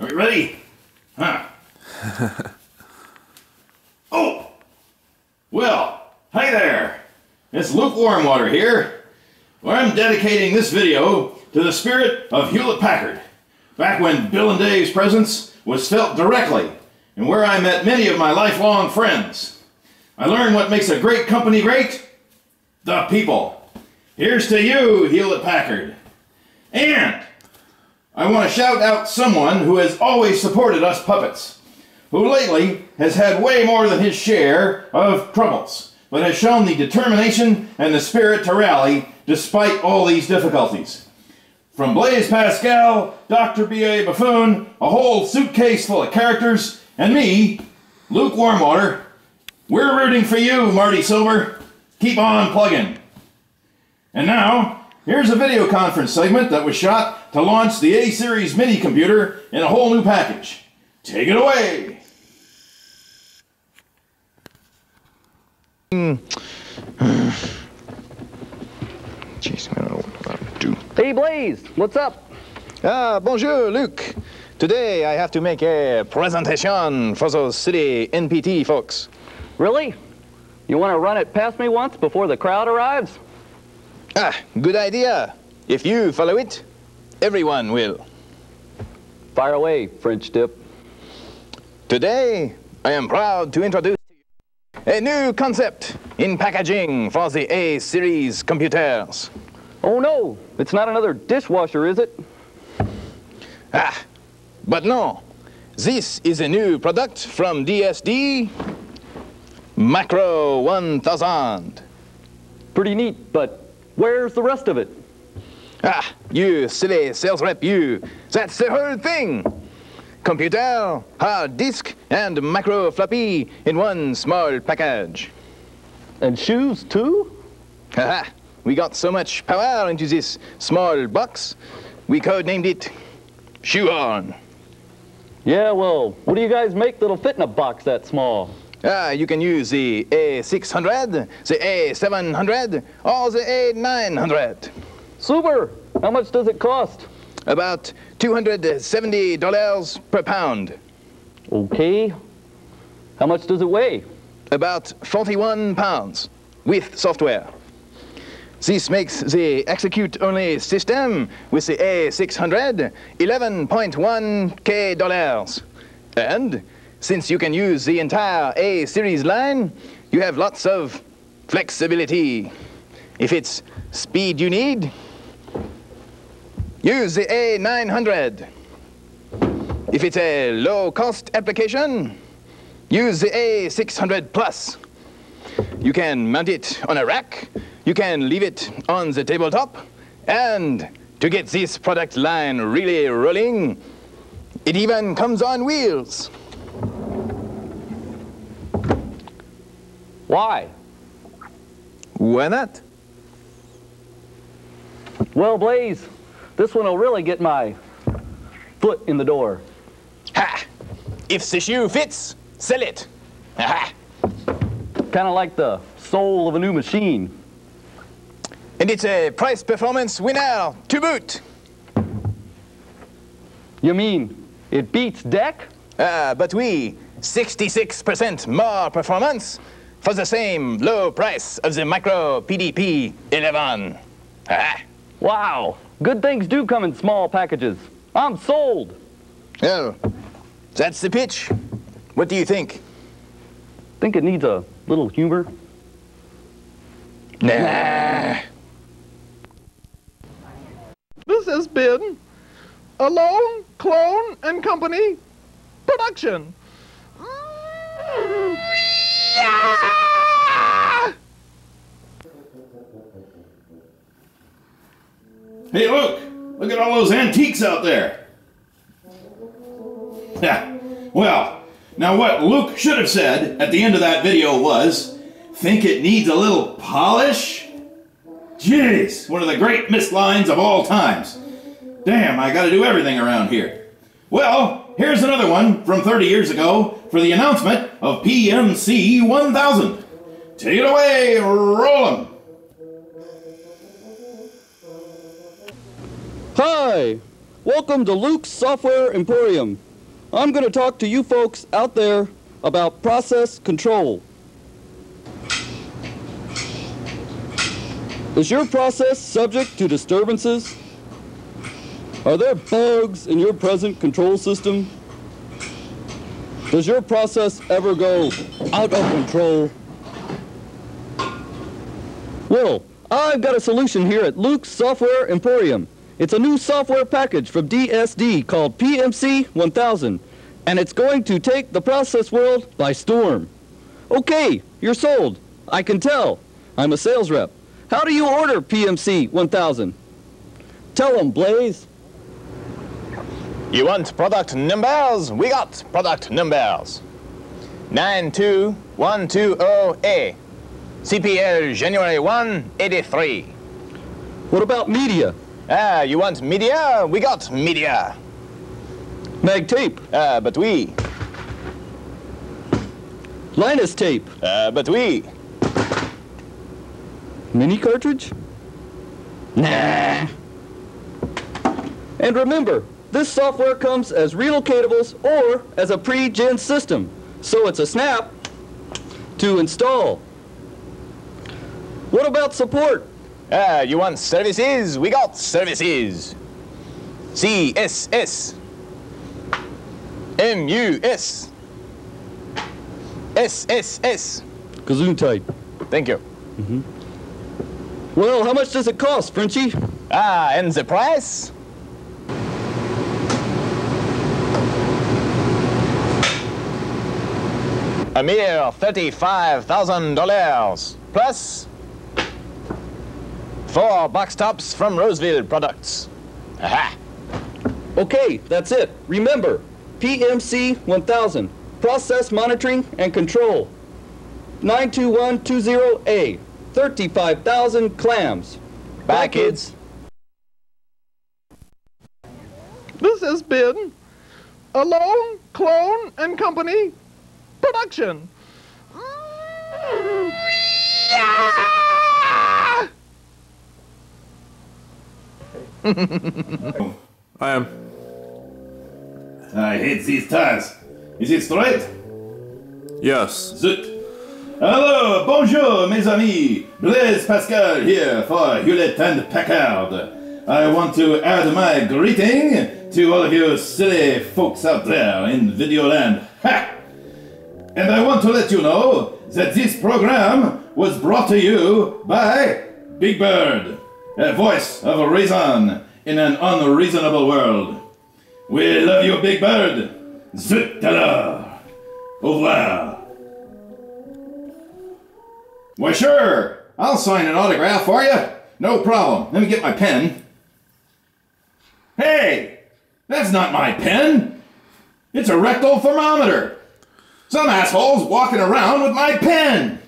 Are we ready? Huh. oh! Well, hi there! It's Luke Warmwater here, where I'm dedicating this video to the spirit of Hewlett Packard, back when Bill and Dave's presence was felt directly, and where I met many of my lifelong friends. I learned what makes a great company great the people. Here's to you, Hewlett Packard. And I want to shout out someone who has always supported us puppets, who lately has had way more than his share of troubles, but has shown the determination and the spirit to rally despite all these difficulties. From Blaze Pascal, Dr. B.A. Buffoon, a whole suitcase full of characters, and me, Luke Warmwater, we're rooting for you, Marty Silver. Keep on plugging. And now, Here's a video conference segment that was shot to launch the A-Series mini computer in a whole new package. Take it away! Jeez, I don't know what to do. Hey, Blaze, what's up? Ah, bonjour, Luc. Today I have to make a presentation for those city NPT folks. Really? You want to run it past me once before the crowd arrives? Ah, good idea. If you follow it, everyone will. Fire away, French dip. Today, I am proud to introduce to you a new concept in packaging for the A-series computers. Oh no, it's not another dishwasher, is it? Ah, but no. This is a new product from DSD, Macro 1000. Pretty neat, but where's the rest of it? Ah, you silly sales rep, you. That's the whole thing. Computer, hard disk, and macro floppy in one small package. And shoes, too? Haha, we got so much power into this small box, we codenamed it Shoehorn. Yeah, well, what do you guys make that'll fit in a box that small? Ah, you can use the A600, the A700, or the A900. Super! How much does it cost? About $270 per pound. Okay. How much does it weigh? About 41 pounds with software. This makes the execute-only system with the A600 11.1 K dollars. And since you can use the entire A series line, you have lots of flexibility. If it's speed you need, use the A900. If it's a low-cost application, use the A600 Plus. You can mount it on a rack, you can leave it on the tabletop, and to get this product line really rolling, it even comes on wheels. Why? Why not? Well, Blaze, this one will really get my foot in the door. Ha! If the shoe fits, sell it. Ha! Kind of like the soul of a new machine. And it's a price performance winner to boot. You mean it beats DEC? Uh, but we 66% more performance for the same low price of the Micro PDP 11. Ah. Wow, good things do come in small packages. I'm sold. Well, that's the pitch. What do you think? Think it needs a little humor? Nah. This has been a Lone Clone and Company production. Hey, look! Look at all those antiques out there! Yeah. Well, now what Luke should have said at the end of that video was, think it needs a little polish? Jeez, one of the great missed lines of all times. Damn, I gotta do everything around here. Well, here's another one from 30 years ago for the announcement of PMC 1000. Take it away, Roland. Hi, welcome to Luke's Software Emporium. I'm going to talk to you folks out there about process control. Is your process subject to disturbances? Are there bugs in your present control system? Does your process ever go out of control? Well, I've got a solution here at Luke's Software Emporium. It's a new software package from DSD called PMC 1000, and it's going to take the process world by storm. Okay, you're sold. I can tell. I'm a sales rep. How do you order PMC 1000? Tell them, Blaze. You want product numbers? We got product numbers. 92120A. CPL January 1, 83. What about media? Ah, you want media? We got media. Mag tape, Ah, but oui. Linus tape, Ah, but oui. mini cartridge? Nah. And remember, this software comes as relocatables or as a pre-gen system, so it's a snap to install. What about support? Ah, you want services? We got services. CSS. MUS. SSS. Kazoo type. Thank you. Well, how much does it cost, Frenchie? Ah, and the price? A mere $35,000 plus four box tops from Roseville Products. Aha! Okay, that's it. Remember, PMC 1000, Process Monitoring and Control. 92120A, 35,000 clams. Bye, kids. This has been Alone, Clone and Company production. I am. I hate these tires. Is it straight? Yes. Zut. Hello, bonjour, mes amis. Blaze Pascal here for Hewlett and Packard. I want to add my greeting to all of you silly folks out there in Videoland. Ha! And I want to let you know that this program was brought to you by Big Bird, a voice of reason in an unreasonable world. We love you, Big Bird. Zut alors. Au revoir. Why, sure. I'll sign an autograph for you. No problem. Let me get my pen. Hey! That's not my pen. It's a rectal thermometer. Some asshole's walking around with my pen.